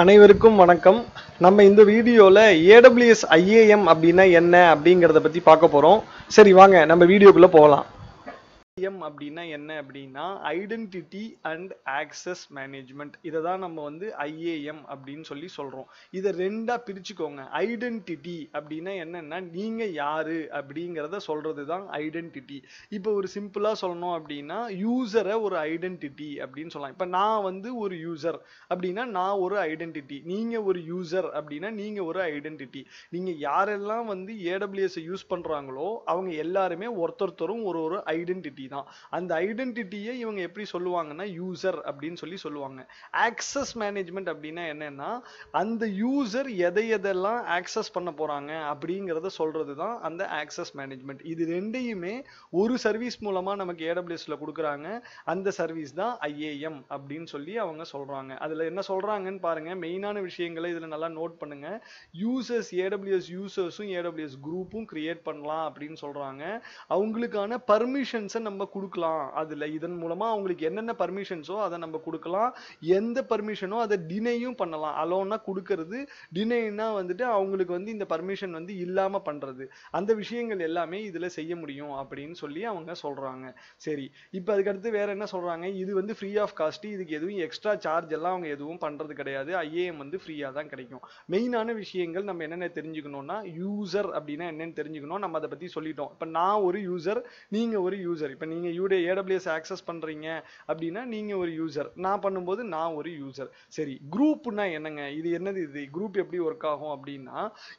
அனைவருக்கும் வணக்கம். நம்ம இந்த வீடியோவில் ஏடபிள்யூஎஸ் ஐஏஎம் அப்படின்னா என்ன அப்படிங்கிறத பற்றி பார்க்க போகிறோம் சரி வாங்க நம்ம வீடியோக்குள்ளே போகலாம். ஐஎம் அப்படின்னா என்ன அப்படின்னா ஐடென்டிட்டி அண்ட் ஆக்சஸ் மேனேஜ்மெண்ட் இதை தான் நம்ம வந்து ஐஏஎம் அப்படின்னு சொல்லி சொல்கிறோம் இதை ரெண்டாக பிரிச்சுக்கோங்க. ஐடென்டிட்டி அப்படின்னா என்னென்னா நீங்கள் யார் அப்படிங்கிறத சொல்கிறது தான் ஐடென்டிட்டி இப்போ ஒரு சிம்பிளாக சொல்லணும் அப்படின்னா யூசரை ஒரு ஐடென்டிட்டி அப்படின்னு சொல்லலாம். இப்போ நான் வந்து ஒரு யூசர் அப்படின்னா நான் ஒரு ஐடென்டிட்டி நீங்கள் ஒரு யூசர் அப்படின்னா நீங்கள் ஒரு ஐடென்டிட்டி நீங்கள் யாரெல்லாம் வந்து ஏடபிள்யூஎஸ் யூஸ் பண்ணுறாங்களோ அவங்க எல்லாருமே ஒருத்தொருத்தரும் ஒரு ஒரு ஐடென்டிட்டி தான். அந்த ஐடென்டிட்டியை இவங்க எப்படி சொல்லுவாங்கன்னா யூசர் அப்படின்னு சொல்லி சொல்லுவாங்க. ஆக்சஸ் மேனேஜ்மெண்ட் அப்படின்னா என்னன்னா அந்த யூசர் எதை எதெல்லாம் ஆக்சஸ் பண்ண போறாங்க அப்படிங்கிறத சொல்றது தான் அந்த ஆக்சஸ் மேனேஜ்மெண்ட் இது ரெண்டையுமே ஒரு சர்வீஸ் மூலமா நமக்கு ஏடபிள்யூஎஸ்ல கொடுக்குறாங்க. அந்த சர்வீஸ் தான் ஐஏஎம் அப்படின்னு சொல்லி அவங்க சொல்றாங்க. அதுல என்ன சொல்றாங்கன்னு பாருங்க. மெயினான விஷயங்களை இதுல நல்லா நோட் பண்ணுங்க. யூசர்ஸ் ஏடபிள்யூஎஸ் யூசர்ஸும் ஏடபிள்யூஎஸ் குரூப்பும் கிரியேட் பண்ணலாம் அப்படின்னு சொல்றாங்க. அவங்களுக்கான பர்மிஷன்ஸை நம்ம நம்ம கொடுக்கலாம் அதுல. இதன் மூலமா அவங்களுக்கு என்னென்ன பர்மிஷன்ஸோ அதை நம்ம கொடுக்கலாம். எந்த பர்மிஷனோ அதை டினையும் பண்ணலாம். அலோன்னா கொடுக்கறது டினைனா வந்துட்டு அவங்களுக்கு வந்து இந்த பர்மிஷன் வந்து இல்லாம பண்றது. அந்த விஷயங்கள் எல்லாமே இதுல செய்ய முடியும் அப்படின்னு சொல்லி அவங்க சொல்றாங்க. சரி இப்போ அதுக்கடுத்து வேற என்ன சொல்றாங்க? இது வந்து ஃப்ரீ ஆஃப் காஸ்ட் இதுக்கு எதுவும் எக்ஸ்ட்ரா சார்ஜ் எல்லாம் அவங்க எதுவும் பண்றது கிடையாது. ஐஏஎம் வந்து ஃப்ரீயா தான் கிடைக்கும். மெயினான விஷயங்கள் நம்ம என்னென்ன தெரிஞ்சுக்கணும்னா யூசர் அப்படின்னா என்னன்னு தெரிஞ்சுக்கணும். நம்ம அதை பத்தி சொல்லிட்டோம். இப்போ நான் ஒரு யூசர் நீங்க ஒரு யூசர் இப்போ நீங்க யூடே ஏடபிள்யூஎஸ் ஆக்சஸ் பண்றீங்க அப்படின்னா நீங்க ஒரு யூசர் நான் பண்ணும்போது நான் ஒரு யூசர் சரி குரூப்னா என்னங்க? இது என்னது இது? குரூப் எப்படி ஒர்க் ஆகும் அப்படின்னா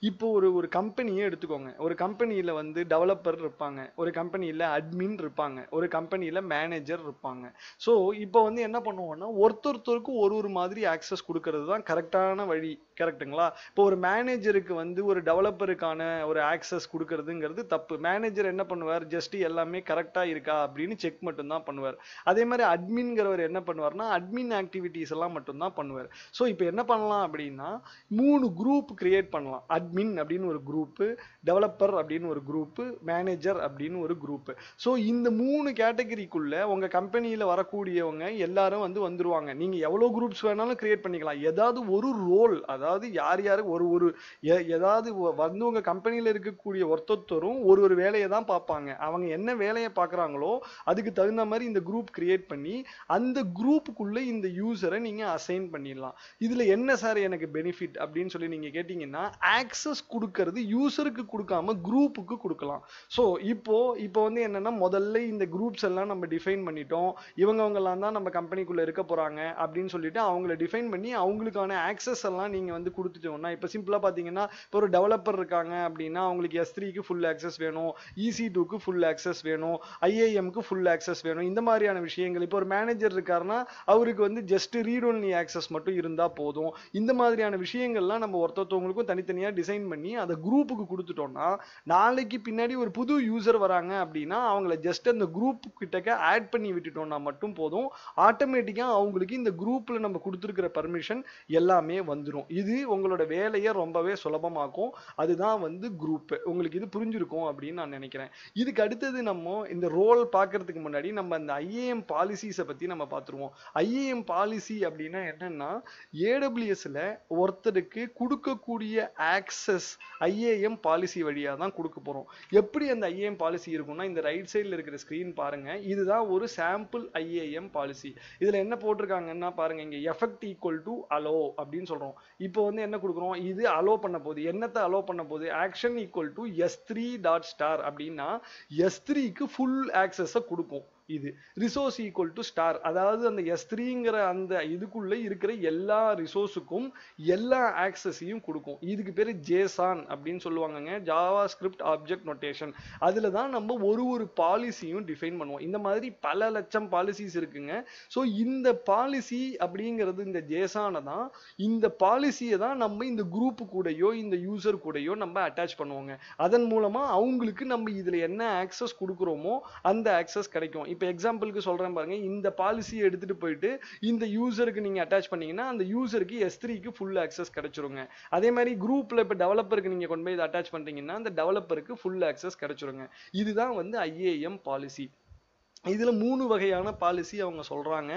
இப்போ ஒரு ஒரு கம்பெனியே எடுத்துக்கோங்க. ஒரு கம்பெனியில வந்து டெவலப்பர் இருப்பாங்க. ஒரு கம்பெனியில அட்மின் இருப்பாங்க. ஒரு கம்பெனியில மேனேஜர் இருப்பாங்க. ஸோ இப்போ வந்து என்ன பண்ணுவோம்னா ஒருத்தொருத்தருக்கும் ஒரு ஒரு மாதிரி ஆக்சஸ் கொடுக்கறது தான் கரெக்டான வழி. கரெக்ட்டுங்களா இப்போ ஒரு மேனேஜருக்கு வந்து ஒரு டெவலப்பருக்கான ஒரு ஆக்சஸ் கொடுக்கறதுங்கிறது தப்பு. மேனேஜர் என்ன பண்ணுவார்? ஜஸ்ட் எல்லாமே கரெக்டா இருக்கா? அப்படின்னு செக் மட்டும் தான் பண்ணுவார். அதே மாதிரி அட்மின்ங்கிறவர் என்ன பண்ணுவார்னா அட்மின் ஆக்டிவிட்டீஸ் எல்லாம் மட்டும் தான் பண்ணுவார். ஸோ இப்போ என்ன பண்ணலாம் அப்படின்னா மூணு குரூப் கிரியேட் பண்ணலாம். அட்மின் அப்படின்னு ஒரு குரூப்பு டெவலப்பர் அப்படின்னு ஒரு குரூப்பு மேனேஜர் அப்படின்னு ஒரு குரூப்பு ஸோ இந்த மூணு கேட்டகரிக்குள்ள உங்க கம்பெனியில வரக்கூடியவங்க எல்லாரும் வந்து வந்துருவாங்க. நீங்க எவ்வளவு குரூப்ஸ் வேணாலும் கிரியேட் பண்ணிக்கலாம். ஏதாவது ஒரு ரோல் அதாவது யார் யார் ஒரு ஒரு எ- ஏதாவது வ- வந்து உங்கள் கம்பெனியில இருக்கக்கூடிய ஒருத்தரும் ஒரு ஒரு வேலையை தான் பார்ப்பாங்க. அவங்க என்ன வேலையை பார்க்குறாங்களோ அதுக்கு தகுந்த மாதிரி இந்த குரூப் கிரியேட் பண்ணி அந்த குரூப்புக்குள்ள இந்த யூசரை நீங்க அசைன் பண்ணிடலாம். இதுல என்ன சார் எனக்கு பெனிஃபிட் அப்படின்னு சொல்லி நீங்க கேட்டீங்கன்னா ஆக்சஸ் கொடுக்கறது யூசருக்கு கொடுக்காம குரூப்புக்கு கொடுக்கலாம். ஸோ இப்போ இப்போ வந்து என்னன்னா முதல்ல இந்த குரூப்ஸ் எல்லாம் நம்ம டிஃபைன் பண்ணிட்டோம். இவங்கவங்கெல்லாம் தான் நம்ம கம்பெனிக்குள்ள இருக்க போறாங்க அப்படின்னு சொல்லிட்டு அவங்கள டிஃபைன் பண்ணி அவங்களுக்கான ஆக்சஸ் எல்லாம் நீங்க வந்து கொடுத்துட்டோம்னா இப்போ சிம்பிளா பாத்தீங்கன்னா இப்போ ஒரு டெவலப்பர் இருக்காங்க அப்படின்னா அவங்களுக்கு எஸ் த்ரீக்கு ஃபுல் ஆக்சஸ் வேணும் இசி டூக்கு ஃபுல் ஆக்சஸ் வேணும் ஏஐஎம்க்கு ஃபுல் ஆக்சஸ் வேணும். இந்த மாதிரியான விஷயங்கள். இப்போ ஒரு மேனேஜர் இருக்காருன்னா அவருக்கு வந்து ஜஸ்ட் ரீட் ஒன்லி ஆக்சஸ் மட்டும் இருந்தால் போதும். இந்த மாதிரியான விஷயங்கள்லாம் நம்ம ஒருத்தொருத்தவங்களுக்கும் தனித்தனியாக டிசைன் பண்ணி அதை குரூப்புக்கு கொடுத்துட்டோம்னா நாளைக்கு பின்னாடி ஒரு புது யூசர் வராங்க அப்படின்னா அவங்கள ஜஸ்ட் அந்த குரூப் கிட்டக்க ஆட் பண்ணி விட்டுட்டோம்னா மட்டும் போதும். ஆட்டோமேட்டிக்காக அவங்களுக்கு இந்த குரூப்பில் நம்ம கொடுத்துருக்கிற பர்மிஷன் எல்லாமே வந்துடும் இது உங்களோட வேலையை ரொம்பவே சுலபமாக்கும். அதுதான் வந்து குரூப் உங்களுக்கு இது புரிஞ்சிருக்கும் அப்படின்னு நான் நினைக்கிறேன். இதுக்கு அடுத்தது நம்ம இந்த ரோல் பார்க்கறதுக்கு முன்னாடி நம்ம அந்த ஐஏஎம் பாலிசிஸை பத்தி நம்ம பார்த்துருவோம் ஐஏஎம் பாலிசி அப்படின்னா என்னன்னா ஏடபிள்யூஎஸ்ல ஒருத்தருக்கு கொடுக்கக்கூடிய ஆக்சஸ் ஐஏஎம் பாலிசி வழியா தான் கொடுக்க போறோம். எப்படி அந்த ஐஏஎம் பாலிசி இருக்கும்னா இந்த ரைட் சைடில் இருக்கிற ஸ்க்ரீன் பாருங்க. இதுதான் ஒரு சாம்பிள் ஐஏஎம் பாலிசி இதுல என்ன போட்டிருக்காங்கன்னா பாருங்க இங்க எஃபெக்ட் ஈக்குவல் டு அலோ அப்படின்னு சொல்றோம். இப்போ வந்து என்ன கொடுக்குறோம்? இது அலோ பண்ண போகுது. என்னத்தை அலோ பண்ண போகுது? Action equal to S three dot star அப்படின்னா எஸ் த்ரீக்கு ஃபுல் ஆக்ஷன் ஆக்சஸை கொடுக்கும். இது. ரிசோர்ஸ் ஈக்குவல் டு ஸ்டார் அதாவது அந்த எஸ் த்ரீங்கிற அந்த இதுக்குள்ளே இருக்கிற எல்லா ரிசோர்ஸுக்கும் எல்லா ஆக்சஸையும் கொடுக்கும். இதுக்கு பேர் ஜேசான் அப்படின்னு சொல்லுவாங்கங்க. ஜாவா ஸ்கிரிப்ட் ஆப்ஜெக்ட் நோட்டேஷன் அதில் தான் நம்ம ஒரு ஒரு பாலிசியும் டிஃபைன் பண்ணுவோம். இந்த மாதிரி பல லட்சம் பாலிசிஸ் இருக்குங்க. ஸோ இந்த பாலிசி அப்படிங்கிறது இந்த ஜேசானை தான் இந்த பாலிசியை தான் நம்ம இந்த குரூப் கூடயோ இந்த யூசர் கூடயோ நம்ம அட்டாச் பண்ணுவோங்க. அதன் மூலமாக அவங்களுக்கு நம்ம இதில் என்ன ஆக்சஸ் கொடுக்குறோமோ அந்த ஆக்சஸ் கிடைக்கும். இப்போ எக்ஸாம்பிளுக்கு சொல்றேன் பாருங்க. இந்த பாலிசியை எடுத்துட்டு போயிட்டு இந்த யூசருக்கு நீங்க அட்டாச் பண்ணீங்கன்னா அந்த யூசருக்கு எஸ் த்ரீக்கு ஃபுல் ஆக்சஸ் கிடைச்சிருங்க. அதே மாதிரி குரூப்ல இப்போ டெவலப்பருக்கு நீங்க கொண்டு போய் இதை அட்டாச் பண்றீங்கன்னா அந்த டெவலப்பருக்கு ஃபுல் ஆக்சஸ் கிடைச்சிருங்க. இதுதான் வந்து ஐஏஎம் பாலிசி இதில் மூணு வகையான பாலிசி அவங்க சொல்கிறாங்க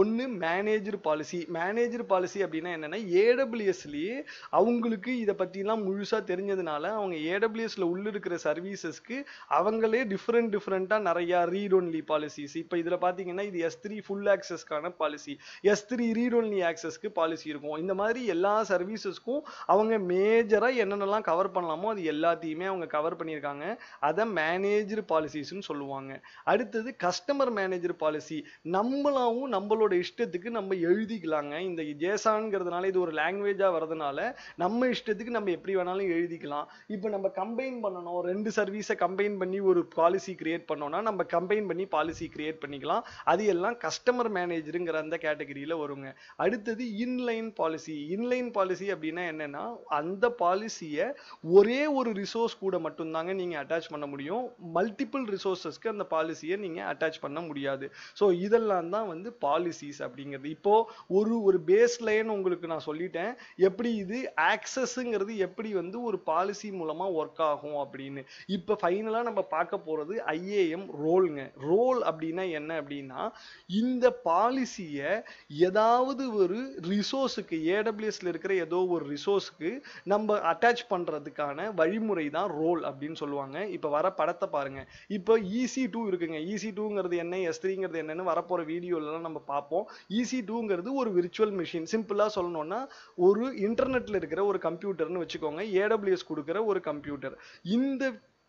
ஒன்று மேனேஜர் பாலிசி மேனேஜர் பாலிசி அப்படின்னா என்னென்னா ஏடபிள்யூஎஸ்லேயே அவங்களுக்கு இதை பற்றிலாம் முழுசாக தெரிஞ்சதுனால அவங்க ஏடபிள்யூஎஸில் உள்ள இருக்கிற சர்வீசஸ்க்கு அவங்களே டிஃப்ரெண்ட் டிஃப்ரெண்ட்டாக நிறையா ரீட் ஒன்லி பாலிசிஸ் இப்போ இதில் பார்த்தீங்கன்னா இது S three full ஆக்சஸ்க்கான policy S three read only ஆக்சஸ்க்கு policy இருக்கும். இந்த மாதிரி எல்லா சர்வீசஸ்க்கும் அவங்க மேஜராக என்னென்னலாம் கவர் பண்ணலாமோ அது எல்லாத்தையுமே அவங்க கவர் பண்ணியிருக்காங்க. அதை மேனேஜர் பாலிசிஸ்ன்னு சொல்லுவாங்க. அடுத்தது கஸ்டமர் மேனேஜர் பாலிசி நம்மளாவும் நம்மளோட இஷ்டத்துக்கு நம்ம எழுதிக்கலாங்க. இந்த ஜேசான்ங்கிறதுனால இது ஒரு லாங்குவேஜாக வரதுனால நம்ம இஷ்டத்துக்கு நம்ம எப்படி வேணாலும் எழுதிக்கலாம். இப்போ நம்ம கம்பைன் பண்ணணும். ரெண்டு சர்வீஸை கம்பைன் பண்ணி ஒரு பாலிசி கிரியேட் பண்ணோம்னா நம்ம கம்பைன் பண்ணி பாலிசி கிரியேட் பண்ணிக்கலாம். அது எல்லாம் கஸ்டமர் மேனேஜருங்கிற அந்த கேட்டகரியில் வருங்க. அடுத்தது இன்லைன் பாலிசி இன்லைன் பாலிசி அப்படின்னா என்னன்னா அந்த பாலிசியை ஒரே ஒரு ரிசோர்ஸ் கூட மட்டும்தாங்க நீங்கள் அட்டாச் பண்ண முடியும். மல்டிபிள் ரிசோர்ஸஸ்க்கு அந்த பாலிசியை நீங்கள் அட்டாச் பண்ண முடியாது. ஸோ இதெல்லாம் தான் வந்து பாலிசிஸ் அப்படிங்கிறது. இப்போ ஒரு ஒரு பேஸ் லைன் உங்களுக்கு நான் சொல்லிட்டேன். எப்படி இது ஆக்சஸ்ங்கிறது எப்படி வந்து ஒரு பாலிசி மூலமா ஒர்க் ஆகும் அப்படின்னு. இப்போ ஃபைனலாக நம்ம பார்க்க போறது ஐஏஎம் ரோல்ங்க ரோல் அப்படின்னா என்ன அப்படின்னா இந்த பாலிசியை ஏதாவது ஒரு ரிசோர்ஸுக்கு ஏடபிள்யூஎஸ்ல இருக்கிற ஏதோ ஒரு ரிசோர்ஸ்க்கு நம்ம அட்டாச் பண்றதுக்கான வழிமுறை தான் ரோல் அப்படின்னு சொல்லுவாங்க. இப்போ வர படத்தை பாருங்க. இப்போ இசி டூ இருக்குங்க. இசி டூங்கிறது என்ன எஸ் த்ரீங்கிறது என்னன்னு வரப்போற வீடியோலாம் நம்ம பார்ப்போம். இசி டூங்கிறது ஒரு விர்ச்சுவல் மிஷின் சிம்பிளா சொல்லணும்னா ஒரு இன்டர்நெட்ல இருக்கிற ஒரு கம்ப்யூட்டர்னு வச்சுக்கோங்க. ஏடபிள்யூஎஸ் கொடுக்குற ஒரு கம்ப்யூட்டர் இந்த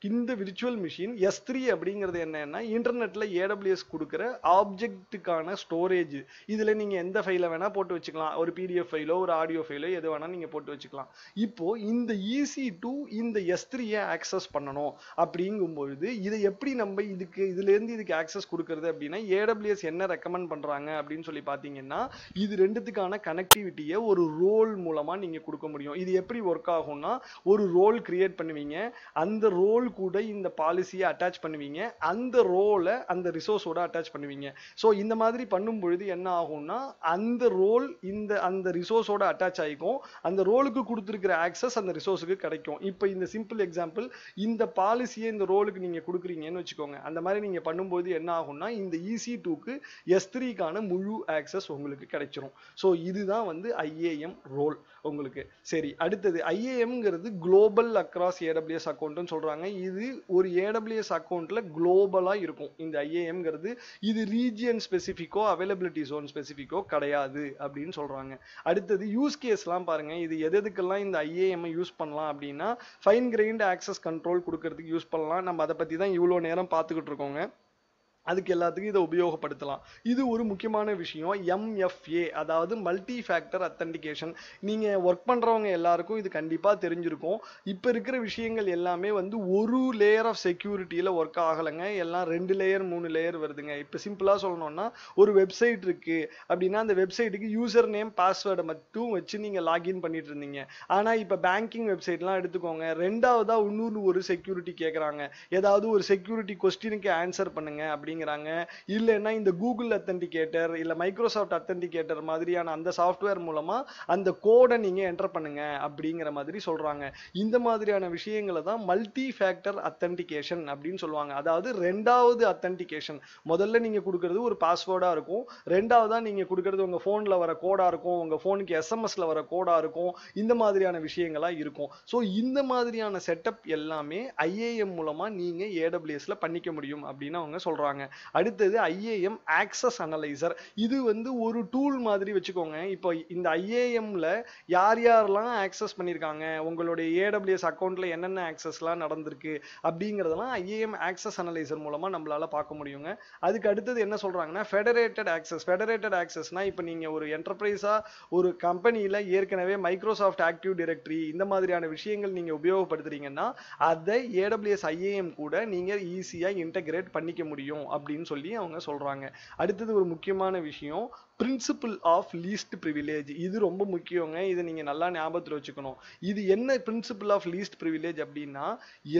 இந்த விர்ச்சுவல் மிஷின் எஸ் த்ரீ அப்படிங்கிறது என்னன்னா இன்டர்நெட்ல ஏடபிள்யூஎஸ் கொடுக்குற ஆப்ஜெக்ட்டுக்கான ஸ்டோரேஜ் இதுல நீங்க எந்த ஃபைலை வேணா போட்டு வச்சுக்கலாம். ஒரு பிடிஎஃப் ஃபைலோ ஒரு ஆடியோ ஃபைலோ எது வேணா நீங்க போட்டு வச்சுக்கலாம். இப்போ இந்த இசி டூ இந்த எஸ் த்ரீயை ஆக்சஸ் பண்ணணும் அப்படிங்கும்பொழுது இதை எப்படி நம்ம இதுக்கு இதுல இருந்து இதுக்கு ஆக்சஸ் கொடுக்கறது அப்படின்னா ஏடபிள்யூஎஸ் என்ன ரெக்கமெண்ட் பண்றாங்க அப்படின்னு சொல்லி பாத்தீங்கன்னா இது ரெண்டுத்துக்கான கனெக்டிவிட்டியை ஒரு ரோல் மூலமா நீங்க கொடுக்க முடியும். இது எப்படி ஒர்க் ஆகும்னா ஒரு ரோல் கிரியேட் பண்ணுவீங்க. அந்த ரோல் கூட இந்த பாலிசியை அட்டாச் பண்ணுவீங்க. அந்த ரோலை அந்த ரிசோர்ஸோட அட்டாச் பண்ணுவீங்க. ஸோ இந்த மாதிரி பண்ணும் பொழுது என்ன ஆகும்னா அந்த ரோல் இந்த அந்த ரிசோர்ஸோட அட்டாச் ஆகிக்கும் அந்த ரோலுக்கு கொடுத்துருக்கிற ஆக்சஸ் அந்த ரிசோர்ஸுக்கு கிடைக்கும். இப்போ இந்த சிம்பிள் எக்ஸாம்பிள் இந்த பாலிசியை இந்த ரோலுக்கு நீங்கள் கொடுக்குறீங்கன்னு வச்சுக்கோங்க. அந்த மாதிரி நீங்கள் பண்ணும்போது என்ன ஆகும்னா இந்த இசி டூக்கு எஸ் த்ரீக்கான முழு ஆக்சஸ் உங்களுக்கு கிடைச்சிரும். ஸோ இதுதான் வந்து ஐஏஎம் ரோல் உங்களுக்கு. சரி அடுத்தது ஐஏஎம்ங்கிறது குளோபல் அக்ராஸ் ஏடபிள்யூஎஸ் அக்கௌண்ட்னு சொல்கிறாங்க இது ஒரு ஏடபிள்யூஎஸ் அக்கௌண்ட்டில் குளோபலாக இருக்கும். இந்த ஐஏஎம்ங்கிறது இது ரீஜியன் ஸ்பெசிஃபிக்கோ அவைலபிலிட்டி ஜோன் ஸ்பெசிஃபிக்கோ கிடையாது அப்படின்னு சொல்கிறாங்க அடுத்தது யூஸ் கேஸ்லாம் பாருங்கள் இது எது எதுக்கெல்லாம் இந்த ஐஏஎம்ஐ யூஸ் பண்ணலாம் அப்படின்னா ஃபைன் கிரைண்ட் ஆக்சஸ் கண்ட்ரோல் கொடுக்கறதுக்கு யூஸ் பண்ணலாம். நம்ம அதை பற்றி தான் இவ்வளோ நேரம் பார்த்துக்கிட்டு இருக்கோங்க. அதுக்கு எல்லாத்துக்கும் இதை உபயோகப்படுத்தலாம். இது ஒரு முக்கியமான விஷயம். எம்எஃப்ஏ அதாவது மல்டி ஃபேக்டர் அத்தன்டிகேஷன் நீங்கள் ஒர்க் பண்ணுறவங்க எல்லாருக்கும் இது கண்டிப்பாக தெரிஞ்சிருக்கும். இப்போ இருக்கிற விஷயங்கள் எல்லாமே வந்து ஒரு லேயர் ஆஃப் செக்யூரிட்டியில் ஒர்க் ஆகலைங்க. எல்லாம் ரெண்டு லேயர் மூணு லேயர் வருதுங்க. இப்போ சிம்பிளாக சொல்லணும்னா ஒரு வெப்சைட் இருக்குது அப்படின்னா அந்த வெப்சைட்டுக்கு யூசர் நேம் பாஸ்வேர்டை மட்டும் வச்சு நீங்கள் லாகின் பண்ணிட்டு இருந்தீங்க. ஆனால் இப்போ பேங்கிங் வெப்சைட்லாம் எடுத்துக்கோங்க. ரெண்டாவதாக இன்னொன்று ஒரு செக்யூரிட்டி கேட்குறாங்க ஏதாவது ஒரு செக்யூரிட்டி கொஸ்டினுக்கு ஆன்சர் பண்ணுங்க அப்படின்னு அப்படிங்கிறாங்க. இல்லைன்னா இந்த கூகுள் அத்தன்டிகேட்டர் இல்ல மைக்ரோசாஃப்ட் அத்தன்டிகேட்டர் மாதிரியான அந்த சாஃப்ட்வேர் மூலமா அந்த கோடை நீங்கள் என்டர் பண்ணுங்க அப்படிங்கிற மாதிரி சொல்றாங்க. இந்த மாதிரியான விஷயங்களை தான் மல்டி ஃபேக்டர் அத்தன்டிகேஷன் அப்படின்னு சொல்லுவாங்க. அதாவது ரெண்டாவது அத்தன்டிகேஷன் முதல்ல நீங்கள் கொடுக்கறது ஒரு பாஸ்வேர்டாக இருக்கும். ரெண்டாவதா நீங்கள் கொடுக்கறது உங்க ஃபோனில் வர கோடாக இருக்கும். உங்க ஃபோனுக்கு எஸ்எம்எஸ்ல வர கோடாக இருக்கும். இந்த மாதிரியான விஷயங்களா இருக்கும். ஸோ இந்த மாதிரியான செட்டப் எல்லாமே ஐஏஎம் மூலமா நீங்கள் ஏடபிள்யூஎஸில் பண்ணிக்க முடியும் அப்படின்னு அவங்க சொல்றாங்க அடுத்தது ஐஏஎம் ஆக்சஸ் அனலைசர் இது வந்து ஒரு டூல் மாதிரி வச்சுக்கோங்க. இப்போ இந்த ஐஏஎம்ல யார் யாரெல்லாம் ஆக்சஸ் பண்ணியிருக்காங்க உங்களுடைய ஏடபிள்யூஎஸ் அக்கௌண்ட்ல என்னென்ன ஆக்சஸ்லாம் நடந்திருக்கு? அப்படிங்கிறதெல்லாம் ஐஏஎம் ஆக்சஸ் அனலைசர் மூலமா நம்மளால பார்க்க முடியுங்க. அதுக்கு அடுத்தது என்ன சொல்றாங்கன்னா ஃபெடரேட்டட் ஆக்சஸ் ஃபெடரேட்டட் ஆக்சஸ்னா இப்போ நீங்க ஒரு என்டர்பிரைஸா ஒரு கம்பெனியில ஏற்கனவே மைக்ரோசாஃப்ட் ஆக்டிவ் டைரக்டரி இந்த மாதிரியான விஷயங்கள் நீங்க உபயோகப்படுத்துறீங்கன்னா அதை ஏடபிள்யூஎஸ் ஐஏஎம் கூட நீங்க ஈஸியா இன்டகிரேட் பண்ணிக்க முடியும். அப்படின்னு சொல்லி அவங்க சொல்றாங்க. அடுத்தது ஒரு முக்கியமான விஷயம் பிரின்சிபிள் ஆஃப் லீஸ்ட் ப்ரிவிலேஜ் இது ரொம்ப முக்கியங்க. இதை நீங்கள் நல்லா ஞாபகத்தில் வச்சுக்கணும். இது என்ன பிரின்சிபிள் ஆஃப் லீஸ்ட் ப்ரிவிலேஜ் அப்படின்னா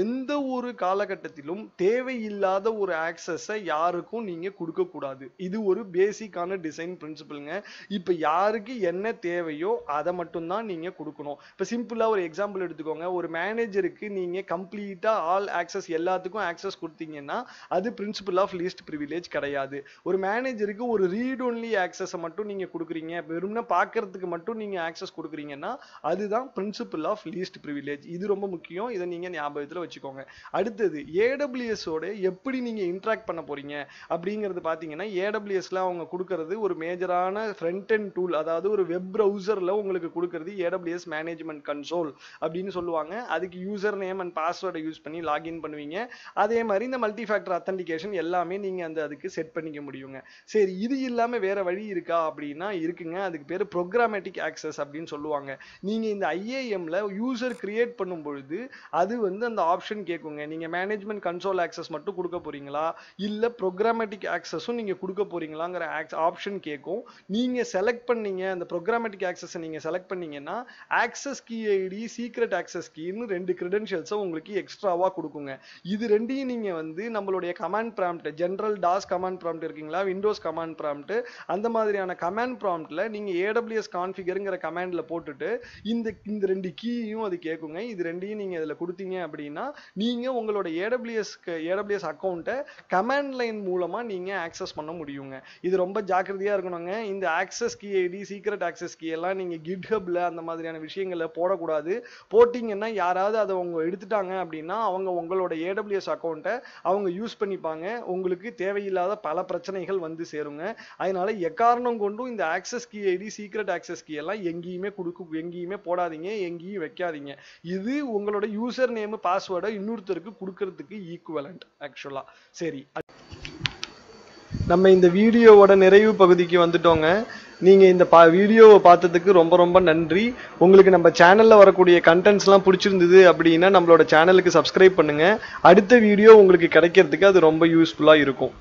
எந்த ஒரு காலகட்டத்திலும் தேவையில்லாத ஒரு ஆக்சஸை யாருக்கும் நீங்கள் கொடுக்கக்கூடாது இது ஒரு பேசிக்கான டிசைன் பிரின்சிபிள்ங்க இப்போ யாருக்கு என்ன தேவையோ அதை மட்டும்தான் நீங்கள் கொடுக்கணும். இப்போ சிம்பிளாக ஒரு எக்ஸாம்பிள் எடுத்துக்கோங்க. ஒரு மேனேஜருக்கு நீங்கள் கம்ப்ளீட்டாக ஆல் ஆக்சஸ் எல்லாத்துக்கும் ஆக்சஸ் கொடுத்தீங்கன்னா அது பிரின்சிபிள் ஆஃப் லீஸ்ட் ப்ரிவிலேஜ் கிடையாது. ஒரு மேனேஜருக்கு ஒரு ரீட் ஒன்லி ஆக்சஸ் மட்டும் நீங்க கொடுக்குறீங்க. வெறும்னா பார்க்கறதுக்கு மட்டும் நீங்க ஆக்சஸ் கொடுக்குறீங்கன்னா அதுதான் பிரின்சிபல் ஆஃப் லீஸ்ட் ப்ரிவிலேஜ் இது ரொம்ப முக்கியம். இதை நீங்க ஞாபகத்தில் வச்சுக்கோங்க. அடுத்தது ஏடபிள்யூஎஸோட எப்படி நீங்க இன்ட்ராக்ட் பண்ண போறீங்க? அப்படிங்கிறது பார்த்தீங்கன்னா ஏடபிள்யூஎஸில் அவங்க கொடுக்கறது ஒரு மேஜரான ஃப்ரண்ட் அண்ட் டூல் அதாவது ஒரு வெப் ப்ரௌசரில் உங்களுக்கு கொடுக்கறது ஏடபிள்யூஎஸ் மேனேஜ்மெண்ட் கன்சோல் அப்படின்னு சொல்லுவாங்க. அதுக்கு யூசர் நேம் அண்ட் பாஸ்வேர்டை யூஸ் பண்ணி லாகின் பண்ணுவீங்க. அதே மாதிரி இந்த மல்டி ஃபேக்டர் அத்தன்டிகேஷன் எல்லாமே நீங்கள் அந்த அதுக்கு செட் பண்ணிக்க முடியுங்க. சரி இது இல்லாமல் வேற வழி இருக்கா அப்படின்னா இருக்குங்க. அதுக்கு பேர் ப்ரோக்ராமேட்டிக் ஆக்சஸ் அப்படின்னு சொல்லுவாங்க. நீங்க இந்த ஐஏஎம்ல யூசர் கிரியேட் பண்ணும் பொழுது அது வந்து அந்த ஆப்ஷன் கேட்குங்க நீங்க மேனேஜ்மெண்ட் கன்சோல் ஆக்சஸ் மட்டும் கொடுக்க போறீங்களா? இல்ல ப்ரோக்ராமேட்டிக் ஆக்சஸும் நீங்க கொடுக்க போறீங்களாங்கிற ஆப்ஷன் கேட்கும் நீங்க செலக்ட் பண்ணீங்க அந்த ப்ரோக்ராமேட்டிக் ஆக்சஸை நீங்க செலக்ட் பண்ணீங்கன்னா access key ID secret access கீன்னு ரெண்டு கிரெடென்ஷியல்ஸை உங்களுக்கு எக்ஸ்ட்ராவாக கொடுக்குங்க. இது ரெண்டையும் நீங்கள் வந்து நம்மளுடைய command prompt general DOS command prompt இருக்கீங்களா? விண்டோஸ் கமாண்ட் ப்ராம்ப்ட் அந்த மாதிரி மாதிரியான கமாண்ட் ப்ராம்ப்ட்ல நீங்க ஏடபிள்யூஎஸ் கான்ஃபிகருங்கிற கமாண்ட்ல போட்டுட்டு இந்த இந்த ரெண்டு கீயும் அது கேட்குங்க இது ரெண்டையும் நீங்க இதுல கொடுத்தீங்க அப்படின்னா நீங்க உங்களோட ஏடபிள்யூஎஸ்க்கு ஏடபிள்யூஎஸ் அக்கௌண்ட்டை கமாண்ட் லைன் மூலமா நீங்க ஆக்சஸ் பண்ண முடியுங்க. இது ரொம்ப ஜாக்கிரதையா இருக்கணுங்க. இந்த access key ID secret access key எல்லாம் நீங்க கிட்ஹப்ல அந்த மாதிரியான விஷயங்களை போடக்கூடாது. போட்டிங்கன்னா யாராவது அதை அவங்க எடுத்துட்டாங்க அப்படின்னா அவங்க உங்களோட ஏடபிள்யூஎஸ் அக்கௌண்ட்டை அவங்க யூஸ் பண்ணிப்பாங்க. உங்களுக்கு தேவையில்லாத பல பிரச்சனைகள் வந்து சேருங்க. அதனால காரணம் கொண்டும் இந்த access key ID secret access key எல்லாம் எங்கேயுமே கொடுக்க எங்கேயுமே போடாதீங்க எங்கேயும் வைக்காதீங்க. இது உங்களோட யூசர் நேம் பாஸ்வேர்டை இன்னொருத்தருக்கு கொடுக்கறதுக்கு ஈக்குவலண்ட் ஆக்சுவலா சரி. நம்ம இந்த வீடியோவோட நிறைவு பகுதிக்கு வந்துட்டோங்க. நீங்க இந்த பா வீடியோவை பார்த்ததுக்கு ரொம்ப ரொம்ப நன்றி. உங்களுக்கு நம்ம சேனல்ல வரக்கூடிய கண்டென்ட்ஸ்லாம் பிடிச்சிருந்தது அப்படின்னா நம்மளோட சேனலுக்கு சப்ஸ்கிரைப் பண்ணுங்க. அடுத்த வீடியோ உங்களுக்கு கிடைக்கிறதுக்கு அது ரொம்ப யூஸ்ஃபுல்லா இருக்கும்.